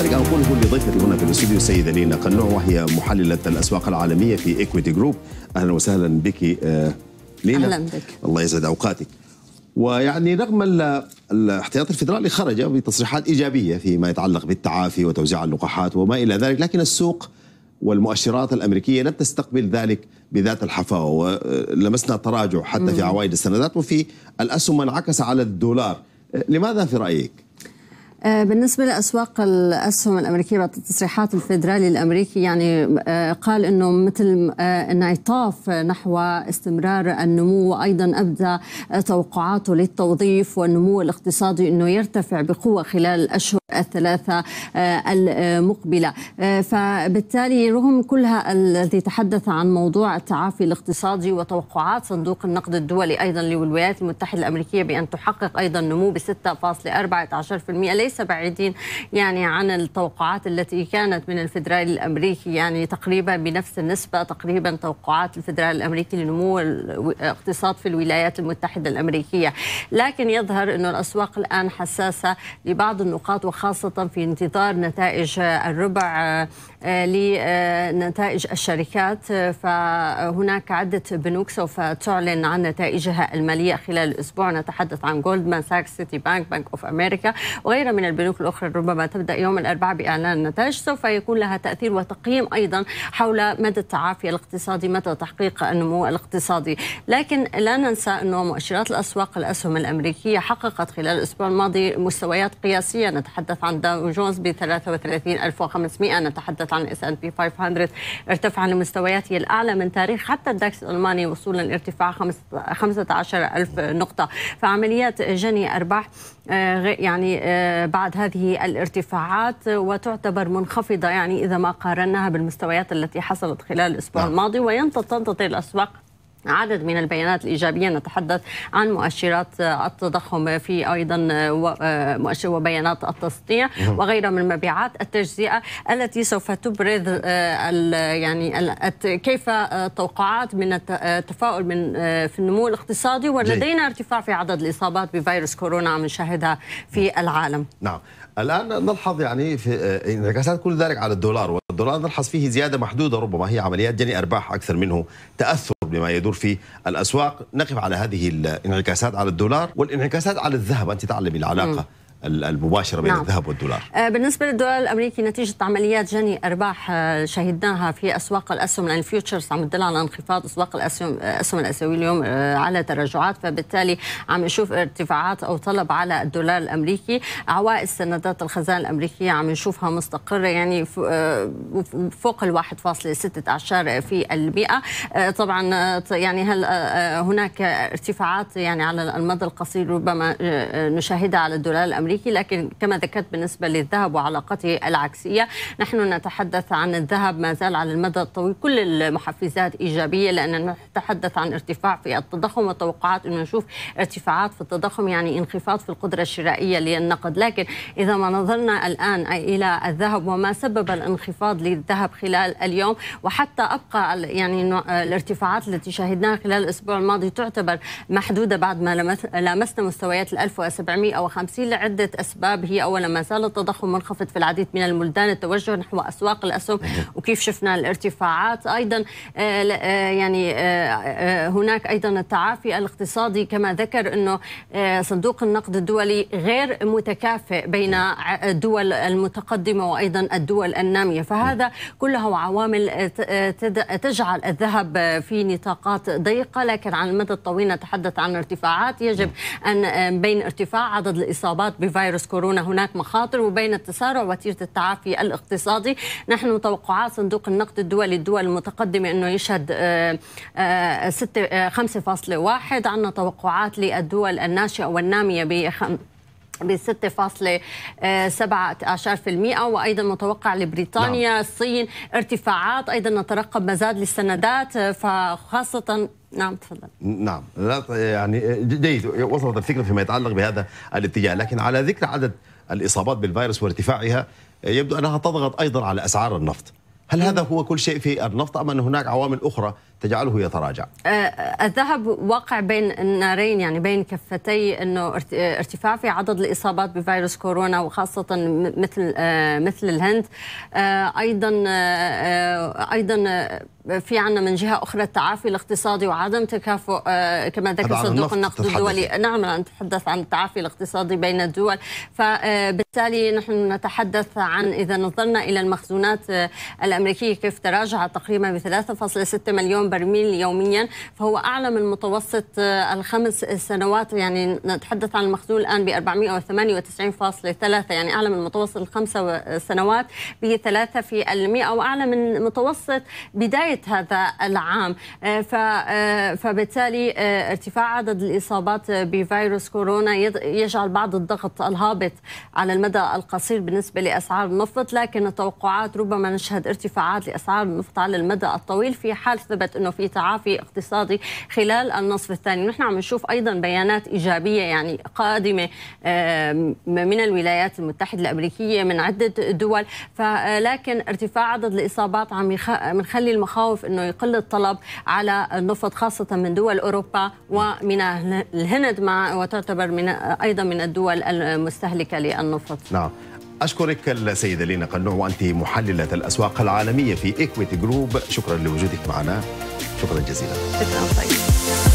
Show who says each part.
Speaker 1: كل ذلك أقوله لضيفتي هنا في الاستوديو السيدة لينا قنوع وهي محللة الأسواق العالمية في Equiti Group أهلا وسهلا بك آه، لينا.
Speaker 2: أهلا بك.
Speaker 1: الله يسعد أوقاتك. ويعني رغم ال- الاحتياط الفدرالي خرج بتصريحات إيجابية فيما يتعلق بالتعافي وتوزيع اللقاحات وما إلى ذلك لكن السوق والمؤشرات الأمريكية لم تستقبل ذلك بذات الحفاوة ولمسنا تراجع حتى في عوائد السندات وفي الأسهم انعكس على الدولار. لماذا في رأيك؟
Speaker 2: آه، بالنسبة لأسواق الأسهم الأمريكية بعد التصريحات الفيدرالي الأمريكي يعني آه، قال أنه مثل آه، انعطاف نحو استمرار النمو وأيضا أبدى توقعاته للتوظيف والنمو الاقتصادي أنه يرتفع بقوة خلال الأشهر الثلاثة المقبلة. فبالتالي رغم كلها الذي تحدث عن موضوع التعافي الاقتصادي وتوقعات صندوق النقد الدولي أيضا للولايات المتحدة الأمريكية بأن تحقق أيضا نمو ب 6.14% ليس بعيدين يعني عن التوقعات التي كانت من الفدرالي الأمريكي يعني تقريبا بنفس النسبة تقريبا توقعات الفدرالي الأمريكي لنمو الاقتصاد في الولايات المتحدة الأمريكية. لكن يظهر أن الأسواق الآن حساسة لبعض النقاط وخاصة في انتظار نتائج الربع آه، لنتائج الشركات. آه، فهناك عدة بنوك سوف تعلن عن نتائجها المالية خلال الأسبوع. نتحدث عن جولدمان ساكس سيتي بانك بنك أوف أمريكا وغيرها من البنوك الأخرى ربما تبدأ يوم الأربعاء بإعلان النتائج سوف يكون لها تأثير وتقييم أيضا حول مدى التعافي الاقتصادي مدى تحقيق النمو الاقتصادي. لكن لا ننسى أنه مؤشرات الأسواق الأسهم الأمريكية حققت خلال الأسبوع الماضي مستويات قياسية. نتحدث عن داو جونز ب 33500 نتحدث عن S&P 500 ارتفع لمستوياته الأعلى من تاريخ حتى الداكس الألماني وصولا لارتفاع 15000 نقطة. فعمليات جني أرباح آه، يعني آه، بعد هذه الارتفاعات وتعتبر منخفضة يعني إذا ما قارناها بالمستويات التي حصلت خلال الأسبوع
Speaker 1: نعم.
Speaker 2: الماضي وينتظر الأسواق عدد من البيانات الإيجابية. نتحدث عن مؤشرات التضخم في أيضا مؤشر وبيانات التصنيع وغيرها من المبيعات التجزئة التي سوف تبرز آه، يعني كيف توقعات من الت- التفاؤل من آه، في النمو الاقتصادي. ولدينا ارتفاع في عدد الإصابات بفيروس كورونا عم نشاهدها في العالم.
Speaker 1: نعم. الآن نلحظ يعني في آه، انعكاسات كل ذلك على الدولار والدولار نلحظ فيه زيادة محدودة ربما هي عمليات جني أرباح أكثر منه تاثر بما يدور في الأسواق. نقف على هذه الانعكاسات على الدولار والانعكاسات على الذهب. أنت تعلمي العلاقة. ال- المباشرة بين
Speaker 2: نعم.
Speaker 1: الذهب والدولار.
Speaker 2: آه، بالنسبة للدولار الأمريكي نتيجة عمليات جني أرباح آه، شهدناها في أسواق الأسهم لأن الفيوتشرز عم تدل على انخفاض أسواق الأسهم آه، الأسهم الآسيوية اليوم على تراجعات. فبالتالي عم نشوف ارتفاعات أو طلب على الدولار الأمريكي. عوائد سندات الخزانة الأمريكية عم نشوفها مستقرة يعني فوق ستة عشر في المئة. آه، طبعا يعني هل هناك ارتفاعات يعني على المدى القصير ربما نشاهدها على الدولار الأمريكي. لكن كما ذكرت بالنسبة للذهب وعلاقته العكسية نحن نتحدث عن الذهب ما زال على المدى الطويل. كل المحفزات إيجابية لأن نتحدث عن ارتفاع في التضخم وتوقعات إنه نشوف ارتفاعات في التضخم يعني انخفاض في القدرة الشرائية للنقد. لكن إذا ما نظرنا الآن إلى الذهب وما سبب الانخفاض للذهب خلال اليوم وحتى أبقى ال- يعني الارتفاعات التي شاهدناها خلال الأسبوع الماضي تعتبر محدودة بعد ما لمس- لامسنا مستويات ال 1750 لعده أسباب. هي اولا ما زال التضخم منخفض في العديد من البلدان التوجه نحو أسواق الأسهم وكيف شفنا الارتفاعات. أيضا آه، آه، يعني آه، هناك أيضا التعافي الاقتصادي. كما ذكر إنه آه، صندوق النقد الدولي غير متكافئ بين الدول المتقدمة وأيضا الدول النامية. فهذا كلها عوامل تجعل الذهب في نطاقات ضيقة. لكن على المدى الطويل نتحدث عن ارتفاعات. يجب أن آه، بين ارتفاع عدد الإصابات بفيروس كورونا هناك مخاطر وبين تسارع وتيره التعافي الاقتصادي. نحن توقعات صندوق النقد الدولي الدول المتقدمة إنه يشهد آه، آه، ستة- آه، 5.1 عندنا توقعات للدول الناشئة والنامية بخم ب 6.17% وأيضا متوقع لبريطانيا نعم. الصين ارتفاعات أيضا نترقب مزاد للسندات فخاصه نعم تفضل.
Speaker 1: نعم. لا يعني جيد. وصلت الفكرة فيما يتعلق بهذا الاتجاه. لكن على ذكر عدد الإصابات بالفيروس وارتفاعها يبدو أنها تضغط أيضا على أسعار النفط. هل هذا هو كل شيء في النفط أم أن هناك عوامل أخرى تجعله يتراجع.
Speaker 2: الذهب واقع بين النارين يعني بين كفتي إنه ارتفاع في عدد الإصابات بفيروس كورونا وخاصة مثل مثل الهند. أيضا أيضا في عنا من جهة أخرى التعافي الاقتصادي وعدم تكافؤ كما ذكر صندوق النقد الدولي. نعم نتحدث عن التعافي الاقتصادي بين الدول. فبالتالي نحن نتحدث عن إذا نظرنا إلى المخزونات الأمريكية كيف تراجعت تقريبا ب 3.6 مليون برميل يوميا فهو أعلى من متوسط آه، الخمس سنوات. يعني نتحدث عن المخزون الآن ب 498.3 يعني أعلى من متوسط الخمس سنوات ب 3% أو أعلى من متوسط بداية هذا العام. آه، آه، فبالتالي ارتفاع عدد الإصابات بفيروس كورونا يجعل بعض الضغط الهابط على المدى القصير بالنسبة لأسعار النفط لكن التوقعات ربما نشهد ارتفاعات لأسعار النفط على المدى الطويل في حال ثبت أنه في تعافي اقتصادي خلال النصف الثاني نحن عم نشوف أيضا بيانات إيجابية يعني قادمة من الولايات المتحدة الأمريكية من عدة دول فلكن ارتفاع عدد الإصابات عم يخلي المخاطر مخاوف إنه يقل الطلب على النفط خاصة من دول أوروبا ومن الهند مع وتعتبر من أيضا من الدول المستهلكة للنفط.
Speaker 1: نعم. أشكرك السيدة لينا قنوع وأنت محللة الأسواق العالمية في إيكويتي جروب شكرا لوجودك معنا. شكرا جزيلا.
Speaker 2: شكرا طيب.